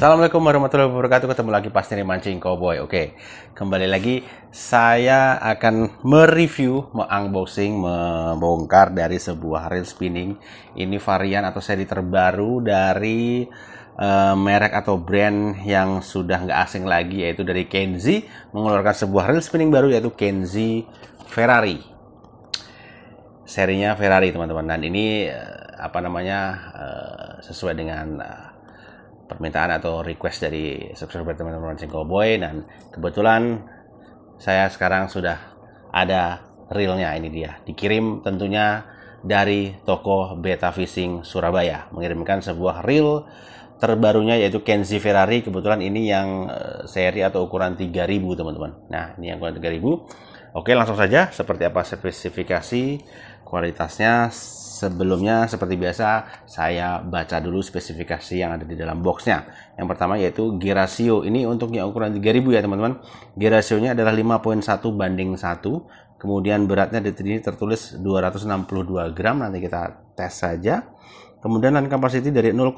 Assalamualaikum warahmatullahi wabarakatuh. Ketemu lagi pas ini mancing cowboy. Oke, kembali lagi saya akan mereview, mengunboxing, membongkar dari sebuah reel spinning. Ini varian atau seri terbaru dari uh, merek atau brand yang sudah nggak asing lagi yaitu dari Kenzi mengeluarkan sebuah reel spinning baru yaitu Kenzi Ferrari. Serinya Ferrari teman-teman dan ini uh, apa namanya uh, sesuai dengan permintaan atau request dari subscriber teman-teman Mancing Cowboy dan kebetulan saya sekarang sudah ada reelnya ini dia. Dikirim tentunya dari toko Beta Fishing Surabaya. Mengirimkan sebuah reel terbarunya yaitu Kenzi Ferrari. Kebetulan ini yang eh, seri atau ukuran 3000 teman-teman. Nah ini yang ukuran 3000 oke langsung saja. Seperti apa spesifikasi kualitasnya sebelumnya seperti biasa saya baca dulu spesifikasi yang ada di dalam boxnya. Yang pertama yaitu gear ratio. Ini untuk yang ukuran 3000 ya teman-teman. Gear ratio-nya adalah 5.1 banding 1. Kemudian beratnya di sini tertulis 262 gram. Nanti kita tes saja. Kemudian land capacity dari 0,25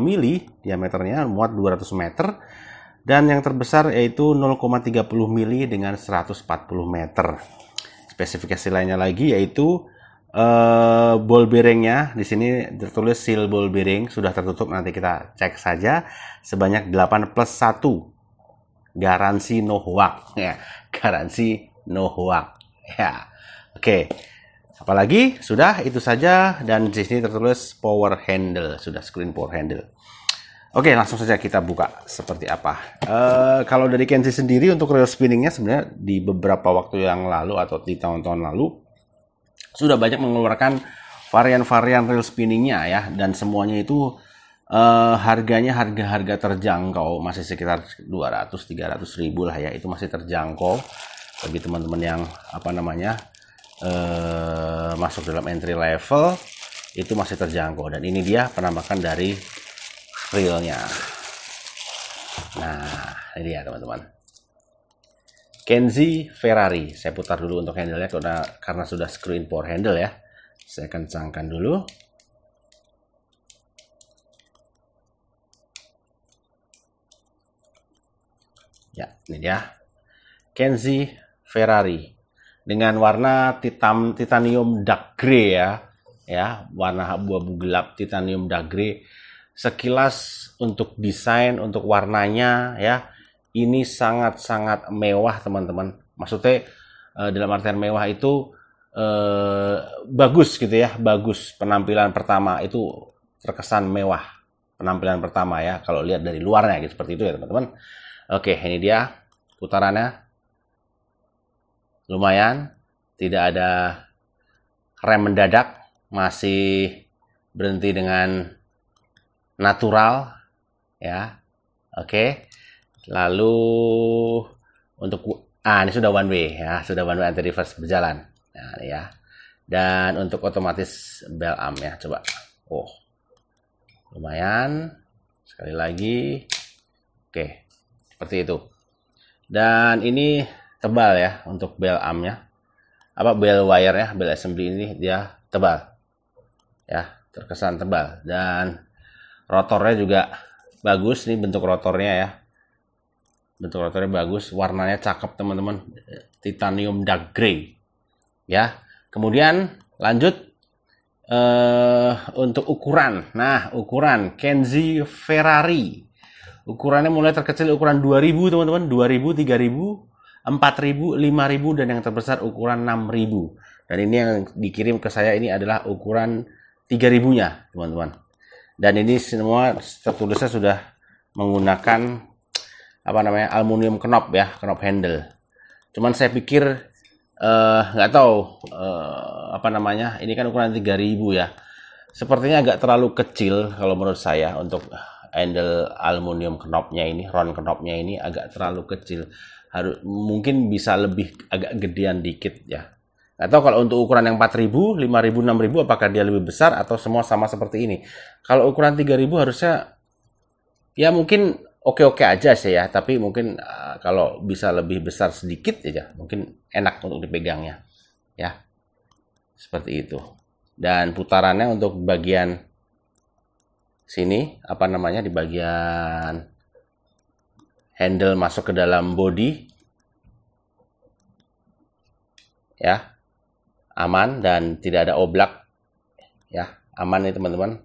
mili diameternya muat 200 meter. Dan yang terbesar yaitu 0,30 mili dengan 140 meter. Spesifikasi lainnya lagi yaitu uh, ball bearingnya di sini tertulis seal ball bearing sudah tertutup nanti kita cek saja. Sebanyak 8 plus 1 garansi no hoax. Ya garansi no hoax. Ya oke. Apalagi? Sudah itu saja. Dan di sini tertulis power handle. Sudah screen power handle. Oke, langsung saja kita buka seperti apa. Uh, kalau dari Kenzi sendiri untuk reel spinningnya sebenarnya di beberapa waktu yang lalu atau di tahun-tahun lalu sudah banyak mengeluarkan varian-varian reel spinningnya ya dan semuanya itu uh, harganya harga-harga terjangkau. Masih sekitar 200-300 ribu lah ya itu masih terjangkau. Bagi teman-teman yang apa namanya uh, masuk dalam entry level itu masih terjangkau. Dan ini dia penampakan dari reelnya nah ini dia teman-teman Kenzi Ferrari. Saya putar dulu untuk handle-nya karena, karena sudah screen power handle ya. Saya kencangkan dulu. Ya, ini dia. Kenzi Ferrari dengan warna titam titanium dark grey ya. Ya, warna abu-abu gelap titanium dark grey. Sekilas untuk desain, untuk warnanya ya, ini sangat-sangat mewah teman-teman. Maksudnya uh, dalam artian mewah itu uh, bagus gitu ya, bagus penampilan pertama itu terkesan mewah penampilan pertama ya kalau lihat dari luarnya gitu seperti itu ya teman-teman. Oke, ini dia putarannya. Lumayan, tidak ada rem mendadak, masih berhenti dengan natural ya. Oke. Lalu untuk ah ini sudah one way ya, sudah one way anti reverse berjalan. Nah, ya. Dan untuk otomatis bell arm ya, coba. Oh. Lumayan. Sekali lagi. Oke. Seperti itu. Dan ini tebal ya untuk bell armnya. Apa bell wire ya, bell assembly ini dia tebal. Ya, terkesan tebal dan rotornya juga bagus nih bentuk rotornya ya bentuk rotornya bagus warnanya cakep teman-teman. Titanium dark gray. Ya kemudian lanjut uh, untuk ukuran. Nah ukuran Kenzi Ferrari. Ukurannya mulai terkecil ukuran 2000 teman-teman. 2000 3000 4000 5000 dan yang terbesar ukuran 6000 dan ini yang dikirim ke saya ini adalah ukuran 3000 nya teman-teman. Dan ini semua tertulisnya sudah menggunakan apa namanya aluminium knop ya knop handle. Cuman saya pikir eh, nggak uh, tahu uh, apa namanya ini kan ukuran 3000 ya. Sepertinya agak terlalu kecil kalau menurut saya untuk handle aluminium knopnya ini round knopnya ini agak terlalu kecil. Harus mungkin bisa lebih agak gedean dikit ya. Atau kalau untuk ukuran yang 4000, 5000, 6000 apakah dia lebih besar atau semua sama seperti ini. Kalau ukuran 3000 harusnya ya mungkin oke-oke aja sih ya, tapi mungkin uh, kalau bisa lebih besar sedikit aja, mungkin enak untuk dipegangnya. Ya. Seperti itu. Dan putarannya untuk bagian sini apa namanya di bagian handle masuk ke dalam body ya aman dan tidak ada oblak ya aman nih teman-teman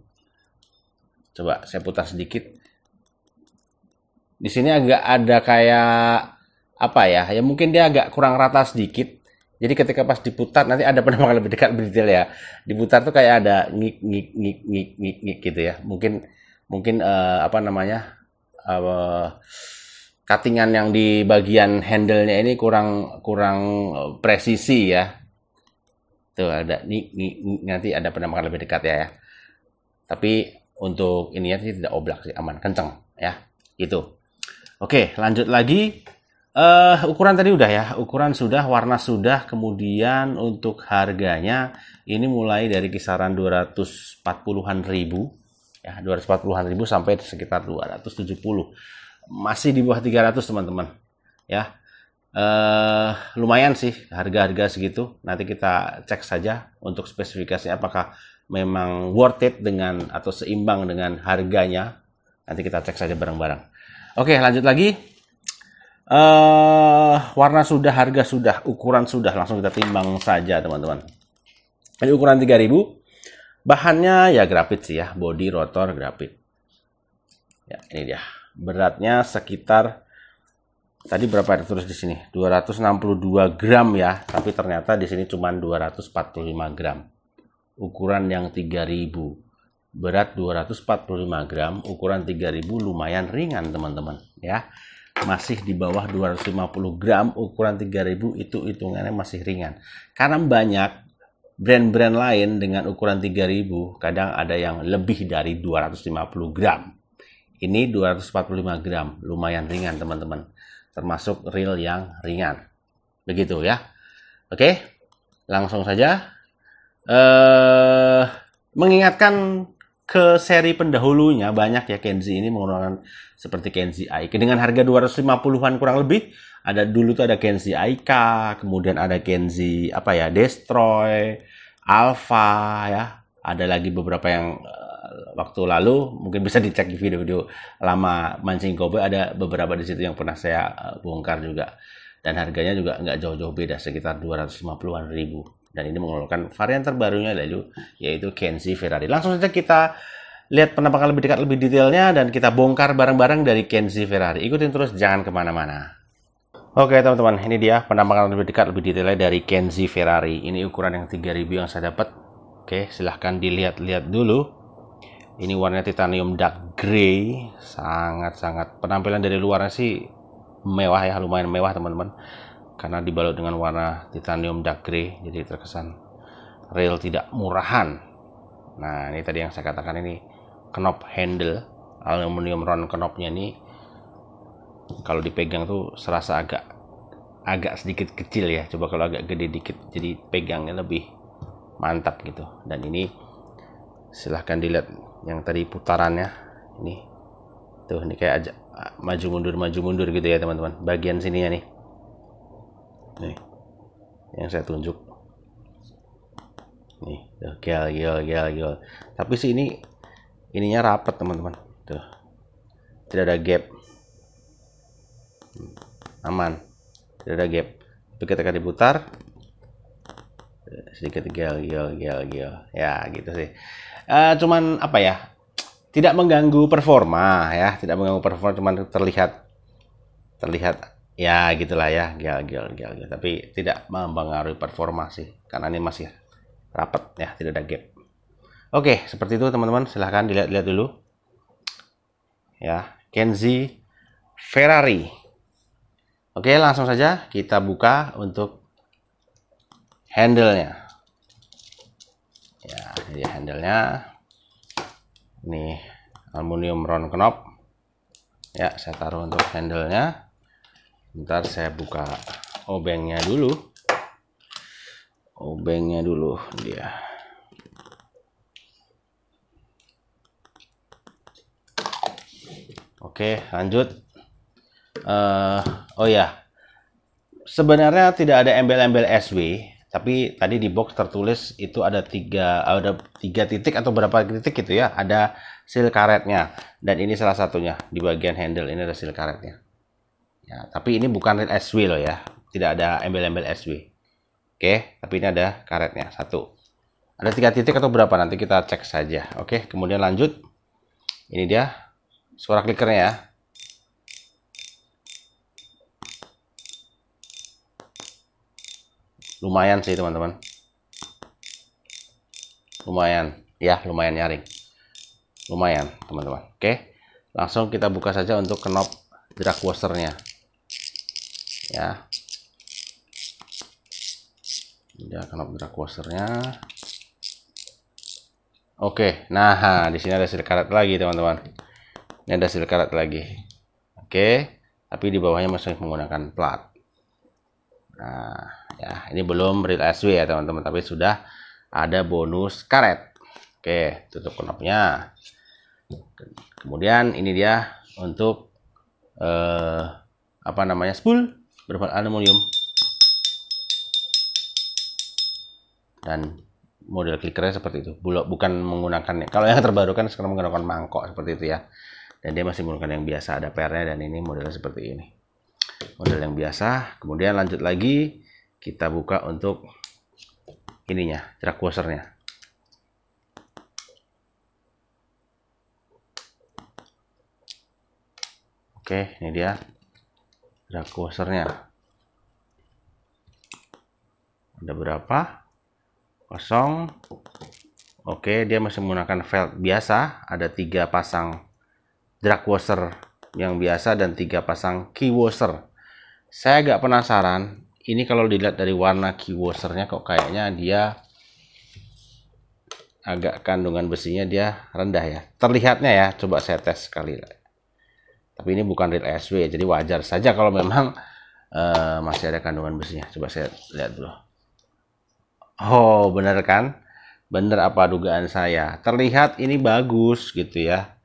coba saya putar sedikit di sini agak ada kayak apa ya ya mungkin dia agak kurang rata sedikit jadi ketika pas diputar nanti ada penampakan lebih dekat detail ya. Diputar tuh kayak ada ngik ngik ngik ngik ngik, ngik gitu ya. Mungkin mungkin uh, apa namanya? Uh, cuttingan yang di bagian handle-nya ini kurang kurang presisi ya. Tuh ada ngik ngik, ngik nanti ada penampakan lebih dekat ya ya. Tapi untuk ini ya tidak oblak sih aman kenceng ya. Itu. Oke, lanjut lagi Uh, ukuran tadi udah ya, ukuran sudah, warna sudah, kemudian untuk harganya ini mulai dari kisaran 240-an ribu, ya 240-an ribu sampai sekitar 270, masih di bawah 300 teman-teman, ya. Uh, lumayan sih harga-harga segitu. Nanti kita cek saja untuk spesifikasinya apakah memang worth it dengan atau seimbang dengan harganya. Nanti kita cek saja bareng-bareng. Oke, lanjut lagi Uh, warna sudah, harga sudah, ukuran sudah. Langsung kita timbang saja teman-teman. Ini ukuran 3000. Bahannya ya grafit sih ya. Body, rotor, grafit. Ya, ini dia. Beratnya sekitar tadi berapa ada tulis di sini? 262 gram ya. Tapi ternyata di sini cuma 245 gram. Ukuran yang 3000. Berat 245 gram, ukuran 3000 lumayan ringan teman-teman ya. Masih di bawah 250 gram ukuran 3000 itu hitungannya masih ringan. Karena banyak brand-brand lain dengan ukuran 3000 kadang ada yang lebih dari 250 gram. Ini 245 gram lumayan ringan teman-teman. Termasuk real yang ringan. Begitu ya. Oke langsung saja. Eh mengingatkan ke seri pendahulunya banyak ya Kenzi ini menggunakan seperti Kenzi IK dengan harga 250-an kurang lebih ada dulu tuh ada Kenzi IK kemudian ada Kenzi apa ya Destroy Alpha ya. Ada lagi beberapa yang uh, waktu lalu mungkin bisa dicek di video-video lama mancing kobe ada beberapa di situ yang pernah saya uh, bongkar juga. Dan harganya juga nggak jauh-jauh beda sekitar 250-an ribu dan ini mengeluarkan varian terbarunya lalu yaitu Kenzie Ferrari. Langsung saja kita lihat penampakan lebih dekat lebih detailnya dan kita bongkar bareng-bareng dari Kenzie Ferrari. Ikutin terus jangan ke mana-mana. Oke teman-teman, ini dia penampakan lebih dekat lebih detailnya dari Kenzie Ferrari. Ini ukuran yang 3000 yang saya dapat. Oke, silahkan dilihat-lihat dulu. Ini warnanya titanium dark grey, sangat-sangat penampilan dari luarnya sih mewah ya, lumayan mewah teman-teman karena dibalut dengan warna titanium dark grey jadi terkesan real tidak murahan. Nah ini tadi yang saya katakan ini knop handle aluminium round knopnya ini kalau dipegang tuh serasa agak agak sedikit kecil ya. Coba kalau agak gede dikit jadi pegangnya lebih mantap gitu. Dan ini silahkan dilihat yang tadi putarannya. Ini tuh ini kayak aja maju mundur maju mundur gitu ya teman-teman. Bagian sininya nih nih. Yang saya tunjuk. Nih tuh gel gel gel gel. Tapi sih ini ininya rapat teman-teman. Tuh. Tidak ada gap. Hmm, aman. Tidak ada gap. Tapi ketika diputar. Sedikit gel gel gel gel. Ya gitu sih. Uh, cuman apa ya? Tidak mengganggu performa ya. Tidak mengganggu performa cuman terlihat terlihat ya gitulah ya. Gel gel gel, gel. tapi tidak mempengaruhi performa sih karena ini masih rapat ya tidak ada gap. Oke seperti itu teman-teman. Silahkan dilihat-lihat dulu. Ya Kenzi Ferrari. Oke langsung saja kita buka untuk handle-nya. Ya ini handle-nya. Ini aluminium round knob. Ya saya taruh untuk handle-nya ntar saya buka obengnya dulu. Obengnya dulu dia. Oke lanjut. Uh, oh ya. Sebenarnya tidak ada embel-embel SW tapi tadi di box tertulis itu ada tiga ada tiga titik atau berapa titik gitu ya. Ada seal karetnya. Dan ini salah satunya di bagian handle ini ada seal karetnya Ya, tapi ini bukan real SW loh ya. Tidak ada embel-embel SW. Oke, tapi ini ada karetnya satu. Ada tiga titik atau berapa nanti kita cek saja. Oke, kemudian lanjut. Ini dia suara klikernya ya. Lumayan sih teman-teman. Lumayan, ya lumayan nyaring. Lumayan teman-teman. Oke, langsung kita buka saja untuk knob drag washernya ya. Dia akan drag washernya oke nah di sini ada silkarat lagi teman-teman. Ini ada silkarat lagi. Oke tapi di bawahnya masih menggunakan plat. Nah ya ini belum real SW ya teman-teman tapi sudah ada bonus karet. Oke tutup knopnya. Kemudian ini dia untuk eh, apa namanya spool berbahan aluminium dan model clickernya seperti itu. Bukan menggunakan kalau yang terbaru kan sekarang menggunakan mangkok seperti itu ya. Dan dia masih menggunakan yang biasa. Ada pernya dan ini modelnya seperti ini. Model yang biasa. Kemudian lanjut lagi. Kita buka untuk ininya drag washernya oke ini dia drag washernya ada berapa? Kosong. Oke dia masih menggunakan felt biasa. Ada tiga pasang drag washer yang biasa dan tiga pasang key washer. Saya agak penasaran ini kalau dilihat dari warna key washernya kok kayaknya dia agak kandungan besinya dia rendah ya. Terlihatnya ya coba saya tes sekali tapi ini bukan real SW jadi wajar saja kalau memang uh, masih ada kandungan besinya. Coba saya lihat dulu. Oh bener kan? Bener apa dugaan saya? Terlihat ini bagus gitu ya.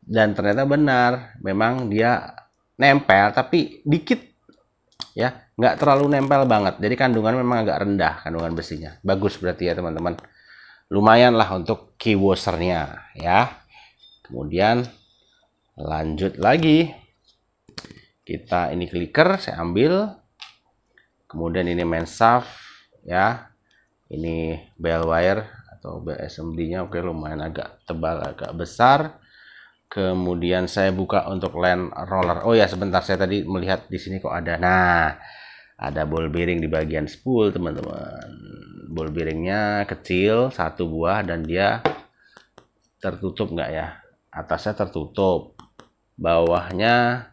Dan ternyata benar. Memang dia nempel tapi dikit ya. Nggak terlalu nempel banget. Jadi kandungan memang agak rendah kandungan besinya. Bagus berarti ya teman-teman. Lumayan lah untuk key washernya ya. Kemudian lanjut lagi. Kita ini clicker saya ambil. Kemudian ini main shaft ya. Ini bell wire atau bell SMD nya oke lumayan agak tebal agak besar. Kemudian saya buka untuk land roller. Oh ya sebentar saya tadi melihat di sini kok ada. Nah ada ball bearing di bagian spool teman-teman. Ball bearingnya kecil satu buah dan dia tertutup nggak ya? Atasnya tertutup bawahnya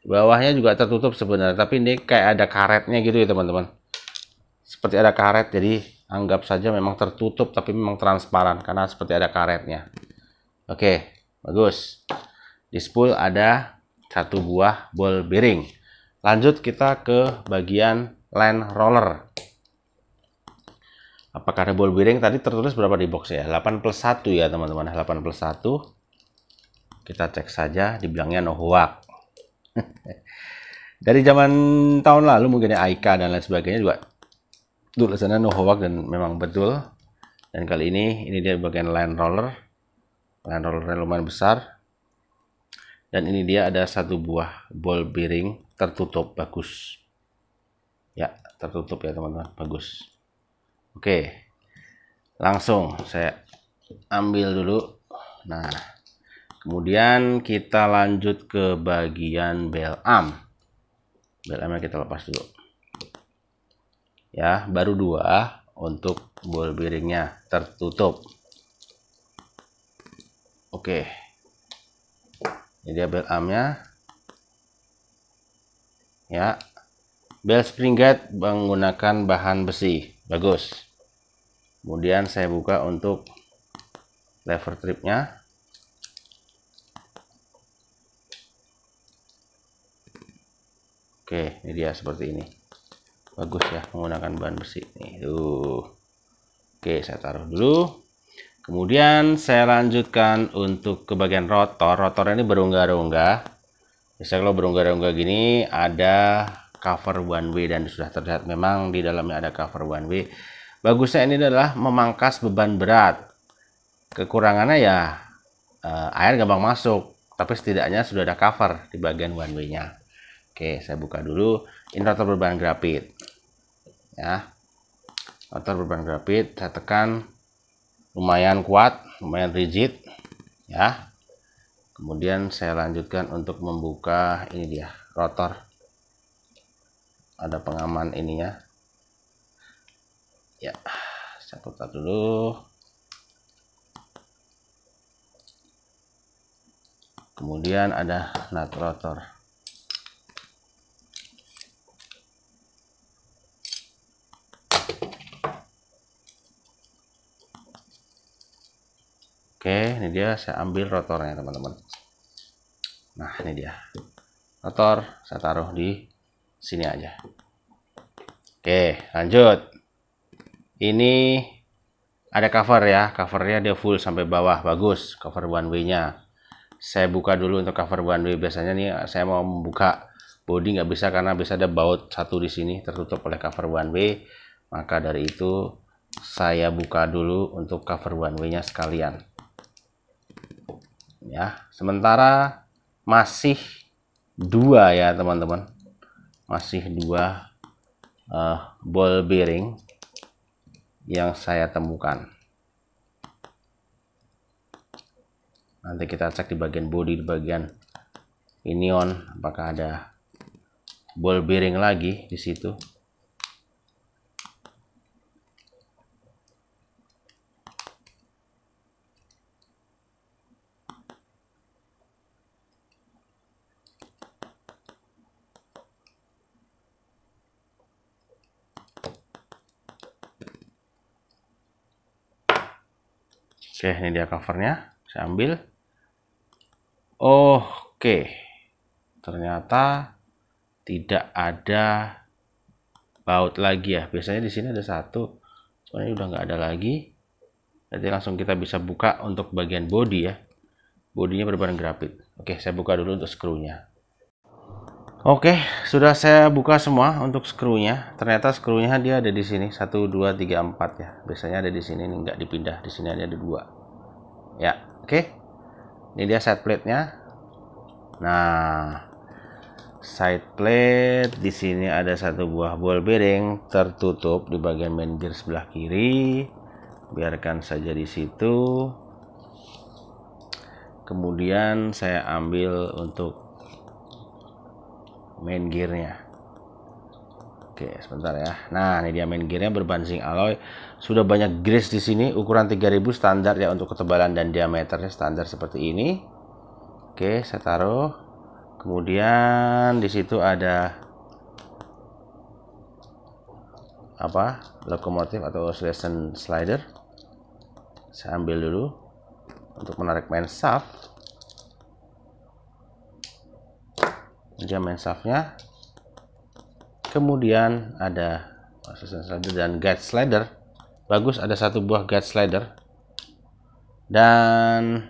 bawahnya juga tertutup sebenarnya tapi ini kayak ada karetnya gitu ya teman-teman. Seperti ada karet jadi anggap saja memang tertutup tapi memang transparan karena seperti ada karetnya. Oke bagus. Di spool ada satu buah ball bearing. Lanjut kita ke bagian land roller. Apakah ada ball bearing? Tadi tertulis berapa di box ya? 8 plus 1 ya teman-teman. 8 plus 1 kita cek saja dibilangnya no hoax. Dari zaman tahun lalu mungkin ya Aika dan lain sebagainya juga tulisannya no hoax dan memang betul. Dan kali ini ini dia bagian line roller. Line rollernya lumayan besar. Dan ini dia ada satu buah ball bearing tertutup bagus. Ya tertutup ya teman-teman bagus. Oke langsung saya ambil dulu. Nah Kemudian kita lanjut ke bagian bel arm. Bel armnya kita lepas dulu. Ya, baru dua untuk ball bearingnya tertutup. Oke. Ini dia bel armnya. Ya. Bel spring guide menggunakan bahan besi. Bagus. Kemudian saya buka untuk lever tripnya Oke, ini dia seperti ini. Bagus ya menggunakan bahan besi. Nih, tuh. Oke, saya taruh dulu. Kemudian saya lanjutkan untuk ke bagian rotor. Rotor ini berunggah-unggah. Biasanya kalau berunggah-unggah gini ada cover one way dan sudah terlihat memang di dalamnya ada cover one way. Bagusnya ini adalah memangkas beban berat. Kekurangannya ya eh, air gampang masuk, tapi setidaknya sudah ada cover di bagian one way-nya. Oke, saya buka dulu. Ini rotor berbahan grafit. Ya. Rotor berbahan grafit, saya tekan lumayan kuat, lumayan rigid. Ya. Kemudian saya lanjutkan untuk membuka ini dia, rotor. Ada pengaman ininya. Ya, saya putar dulu. kemudian ada nut rotor oke ini dia saya ambil rotornya teman-teman. Nah ini dia. Rotor saya taruh di sini aja. Oke lanjut. Ini ada cover ya. Covernya dia full sampai bawah. Bagus cover one way nya saya buka dulu untuk cover one way. Biasanya nih saya mau membuka body nggak bisa karena bisa ada baut satu di sini tertutup oleh cover one way. Maka dari itu saya buka dulu untuk cover one way nya sekalian ya sementara masih dua ya teman-teman. Masih dua uh, ball bearing yang saya temukan. Nanti kita cek di bagian body di bagian inion apakah ada ball bearing lagi di situ Oke, ini dia covernya. Saya ambil. Oke. Ternyata tidak ada baut lagi ya. Biasanya di sini ada satu. Cuman ini udah nggak ada lagi. Jadi langsung kita bisa buka untuk bagian body ya. Bodinya berbahan grafit. Oke, saya buka dulu untuk skrunya. Oke, sudah saya buka semua untuk skrunya. Ternyata skrunya dia ada di sini 1 2 3 4 ya. Biasanya ada di sini ini nggak dipindah. Di sini ada dua. Ya, oke ini dia side plate-nya. Nah, side plate di sini ada satu buah ball bearing tertutup di bagian main gear sebelah kiri. Biarkan saja di situ. Kemudian saya ambil untuk main gearnya. Oke, sebentar ya. Nah, ini dia main gearnya berbahan zinc alloy. Sudah banyak grease di sini, ukuran 3000 standar ya untuk ketebalan dan diameternya standar seperti ini. Oke, saya taruh. Kemudian di situ ada apa? Lokomotif atau oscillation slider. Saya ambil dulu untuk menarik main shaft. Dia main shaftnya kemudian ada slider dan guide slider. Bagus ada satu buah guide slider. Dan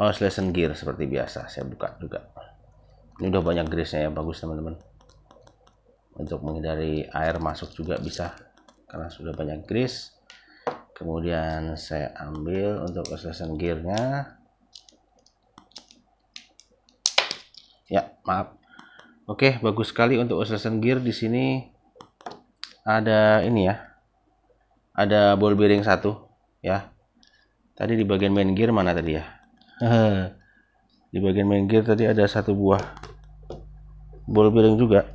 oscillation gear seperti biasa saya buka juga. Ini udah banyak grease ya bagus teman-teman. Untuk menghindari air masuk juga bisa karena sudah banyak grease. Kemudian saya ambil untuk oscillation gearnya ya maaf Oke, bagus sekali untuk oscillation gear di sini ada ini ya. Ada ball bearing satu ya. Tadi di bagian main gear mana tadi ya? di bagian main gear tadi ada satu buah ball bearing juga.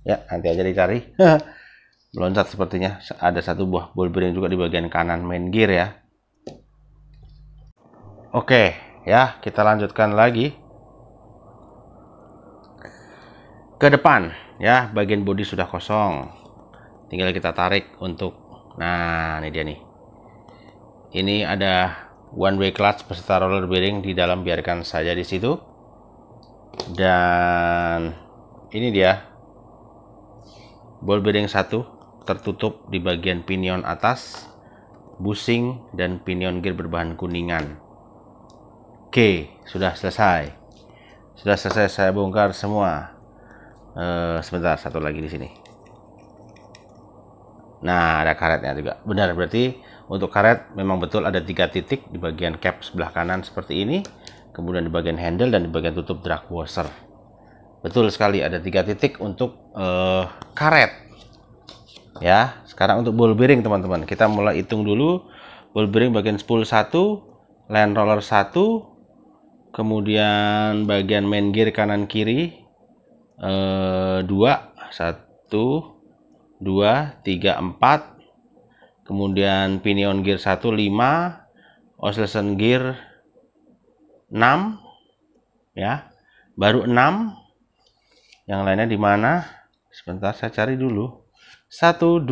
Ya, nanti aja dicari. Meloncat sepertinya ada satu buah ball bearing juga di bagian kanan main gear ya. Oke, ya, kita lanjutkan lagi. Ke depan ya bagian bodi sudah kosong. Tinggal kita tarik untuk nah ini dia nih. Ini ada one way clutch beserta roller bearing di dalam biarkan saja di situ. Dan ini dia ball bearing satu tertutup di bagian pinion atas busing dan pinion gear berbahan kuningan oke sudah selesai. Sudah selesai saya bongkar semua. Uh, sebentar satu lagi di sini. Nah ada karetnya juga. Benar berarti untuk karet memang betul ada tiga titik di bagian cap sebelah kanan seperti ini kemudian di bagian handle dan di bagian tutup drag washer. Betul sekali ada tiga titik untuk uh, karet. Ya sekarang untuk ball bearing teman-teman. Kita mulai hitung dulu. Ball bearing bagian spool 1 land roller 1 kemudian bagian main gear kanan kiri uh, 2 1 2 3 4 kemudian pinion gear 1 5 oscillation gear 6 ya. Baru 6 yang lainnya di mana? Sebentar saya cari dulu. 1 2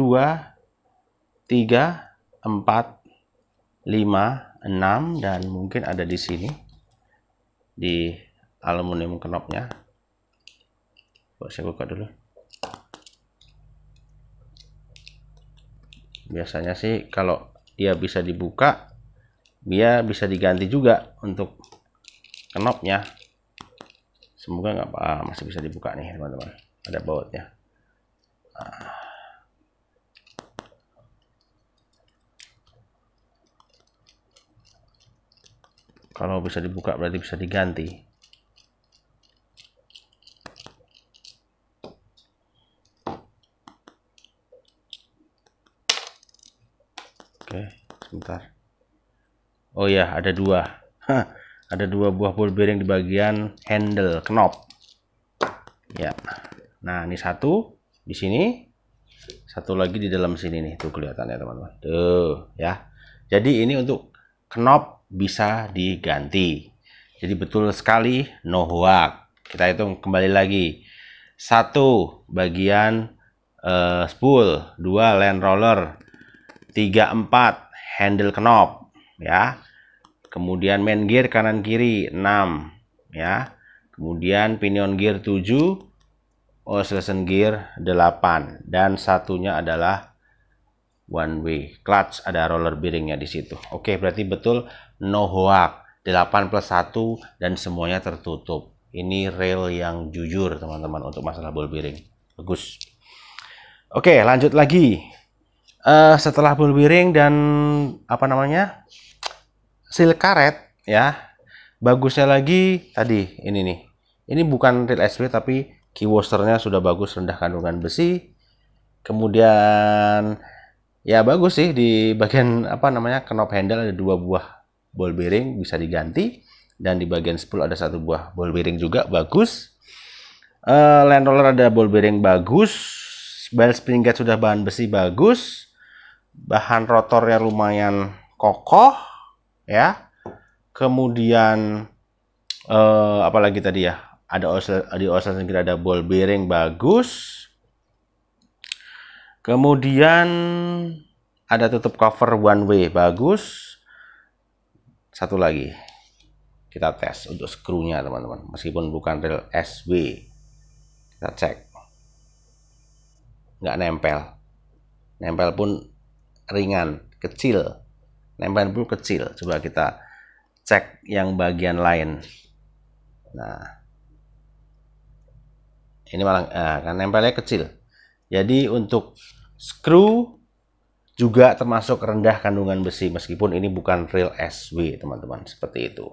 3 4 5 6 dan mungkin ada di sini di aluminium knopnya. Coba saya buka dulu. Biasanya sih kalau dia bisa dibuka dia bisa diganti juga untuk knopnya. Semoga nggak apa masih bisa dibuka nih teman-teman. Ada bautnya. Nah. Kalau bisa dibuka berarti bisa diganti. Oke sebentar. Oh ya ada dua. Hah ada dua buah ball bearing di bagian handle knob. Ya nah ini satu di sini satu lagi di dalam sini nih. Tuh kelihatan ya teman-teman. Tuh ya. Jadi ini untuk knob bisa diganti. Jadi betul sekali no hoax. Kita hitung kembali lagi. Satu bagian uh, spool. Dua land roller. Tiga empat handle knob ya. Kemudian main gear kanan kiri 6 ya. Kemudian pinion gear 7 oscillation gear 8 dan satunya adalah one way. Clutch ada roller bearingnya di situ. Oke berarti betul no hoak 8 plus 1 dan semuanya tertutup. Ini rail yang jujur teman-teman untuk masalah ball bearing. Bagus. Oke lanjut lagi. Uh, setelah ball bearing dan apa namanya seal karet ya. Bagusnya lagi tadi ini nih. Ini bukan real SW tapi key washernya sudah bagus rendah kandungan besi. Kemudian ya bagus sih di bagian apa namanya knob handle ada dua buah ball bearing bisa diganti dan di bagian spool ada satu buah ball bearing juga bagus. Uh, land roller ada ball bearing bagus bell spring gate sudah bahan besi bagus bahan rotornya lumayan kokoh ya. Kemudian uh, apalagi tadi ya ada oscil di oscillation gear ada ball bearing bagus. Kemudian ada tutup cover one way bagus satu lagi kita tes untuk skrunya teman-teman. Meskipun bukan real SW kita cek. Nggak nempel. Nempel pun ringan kecil. Nempel pun kecil. Coba kita cek yang bagian lain. Nah. Ini malah nah, kan nempelnya kecil. Jadi untuk screw juga termasuk rendah kandungan besi meskipun ini bukan real SW teman-teman seperti itu.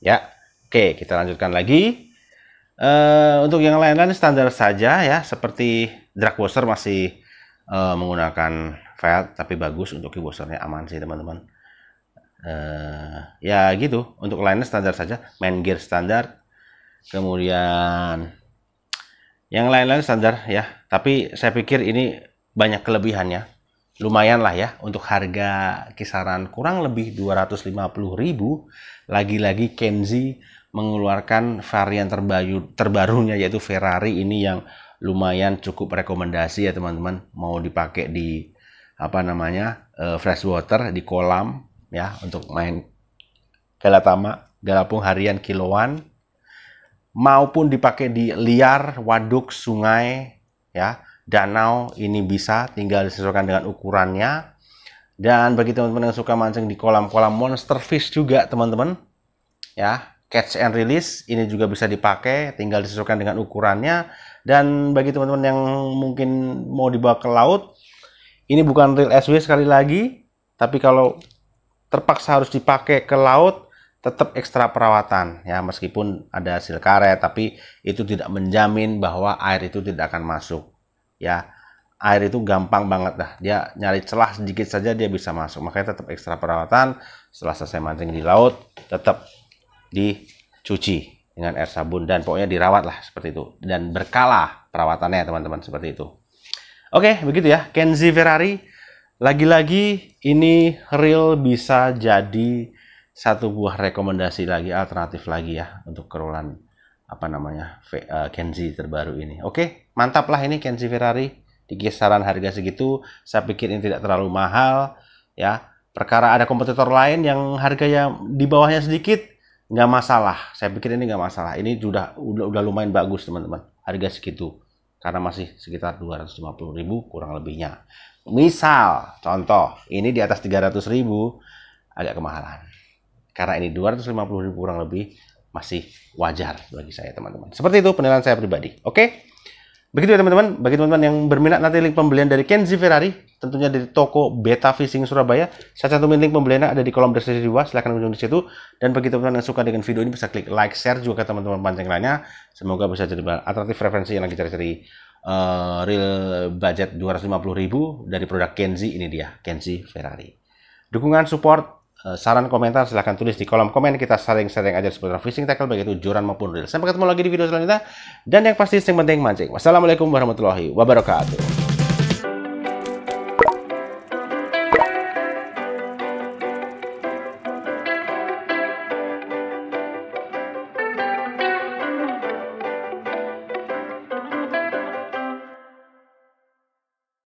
Ya oke kita lanjutkan lagi. Uh, untuk yang lain-lain standar saja ya seperti drag washer masih uh, menggunakan file tapi bagus untuk keyboardnya aman sih teman-teman. Uh, ya gitu. Untuk lainnya standar saja main gear standar. Kemudian yang lain-lain standar ya. Tapi saya pikir ini banyak kelebihannya lumayan lah ya untuk harga kisaran kurang lebih 250.000 lagi-lagi Kenzi mengeluarkan varian terbaru terbarunya yaitu Ferrari ini yang lumayan cukup rekomendasi ya teman-teman. Mau dipakai di apa namanya uh, fresh water di kolam ya untuk main galatama galapung harian kiloan. Maupun dipakai di liar waduk sungai ya danau ini bisa tinggal disesuaikan dengan ukurannya. Dan bagi teman-teman yang suka mancing di kolam-kolam monster fish juga teman-teman. Ya catch and release ini juga bisa dipakai tinggal disesuaikan dengan ukurannya. Dan bagi teman-teman yang mungkin mau dibawa ke laut ini bukan real SW sekali lagi, tapi kalau terpaksa harus dipakai ke laut, tetap ekstra perawatan. Ya meskipun ada hasil karet tapi itu tidak menjamin bahwa air itu tidak akan masuk ya air itu gampang banget dah. Dia nyari celah sedikit saja dia bisa masuk. Makanya tetap ekstra perawatan. Setelah selesai mancing di laut tetap dicuci dengan air sabun dan pokoknya dirawat lah seperti itu. Dan berkala perawatannya teman-teman seperti itu. Oke begitu ya. Kenzi Ferrari lagi-lagi ini real bisa jadi satu buah rekomendasi lagi alternatif lagi ya untuk kerolan apa namanya uh, Kenzi terbaru ini. Oke, mantap lah ini Kenzi Ferrari di kisaran harga segitu. Saya pikir ini tidak terlalu mahal ya. Perkara ada kompetitor lain yang harganya di bawahnya sedikit nggak masalah. Saya pikir ini nggak masalah. Ini sudah udah, udah lumayan bagus teman-teman. Harga segitu karena masih sekitar 250.000 kurang lebihnya. Misal, contoh, ini di atas 300.000 agak kemahalan. Karena ini 250 ribu kurang lebih masih wajar bagi saya teman-teman. Seperti itu penilaian saya pribadi. Oke? Begitu ya teman-teman. Bagi teman-teman yang berminat nanti link pembelian dari Kenzi Ferrari, tentunya dari toko Beta Fishing Surabaya. Saya cantumin link pembeliannya ada di kolom deskripsi di bawah. Silahkan kunjungi di situ. Dan bagi teman-teman yang suka dengan video ini bisa klik like, share juga ke teman-teman pancing lainnya. Semoga bisa jadi alternatif referensi yang lagi cari-cari uh, real budget 250 ribu dari produk Kenzi ini dia, Kenzi Ferrari. Dukungan support saran komentar silahkan tulis di kolom komen kita saling-saling aja seputar fishing tackle baik itu joran maupun reel. Sampai ketemu lagi di video selanjutnya dan yang pasti yang penting mancing. Wassalamualaikum warahmatullahi wabarakatuh.